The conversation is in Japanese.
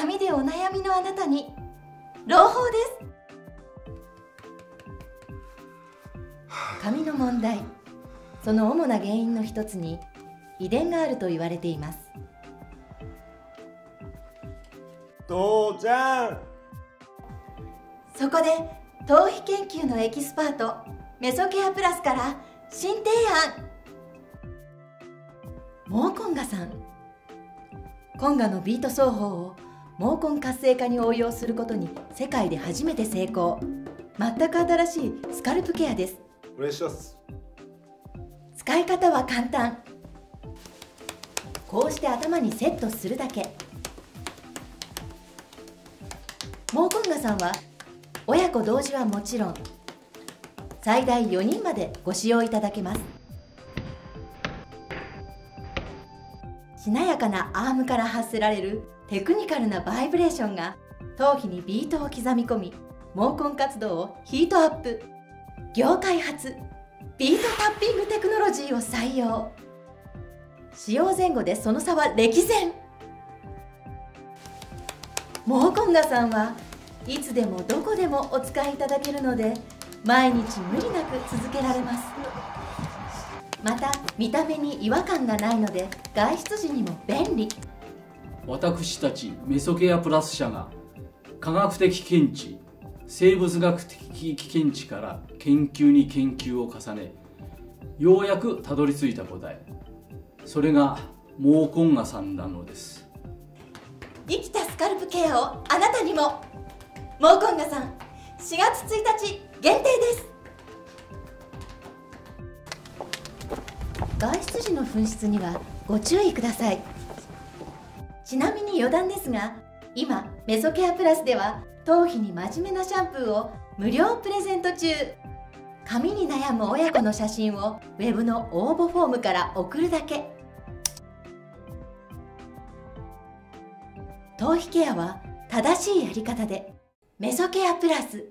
髪でお悩みのあなたに朗報です。髪の問題。その主な原因の一つに遺伝があると言われています。父ちゃん。そこで頭皮研究のエキスパートメソケアプラスから新提案。毛根ガさん。コンガのビート奏法を毛根活性化に応用することに世界で初めて成功。全く新しいスカルプケアです。お願いします。使い方は簡単。こうして頭にセットするだけ。毛根ガさんは親子同時はもちろん最大4人までご使用いただけますしなやかなアームから発せられるテクニカルなバイブレーションが頭皮にビートを刻み込み毛根活動をヒートアップ。業界初ビートタッピングテクノロジーを採用。使用前後でその差は歴然。モーコンガさんはいつでもどこでもお使いいただけるので毎日無理なく続けられます。また見た目に違和感がないので外出時にも便利。私たちメソケアプラス社が科学的見地生物学的見地から研究に研究を重ねようやくたどり着いた答え。それが毛根ガさんなのです。生きたスカルプケアをあなたにも。毛根ガさん4月1日限定です外出時の紛失にはご注意ください。ちなみに余談ですが今メソケアプラスでは頭皮に真面目なシャンプーを無料プレゼント中。髪に悩む親子の写真をウェブの応募フォームから送るだけ。頭皮ケアは正しいやり方で。メソケアプラス。